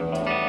Música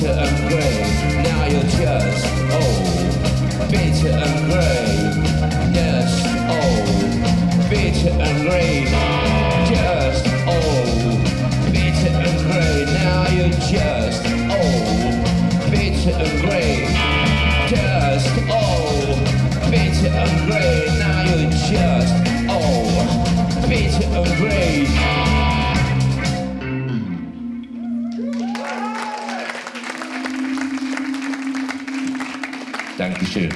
to upgrade. Now you're just oh, Dankeschön.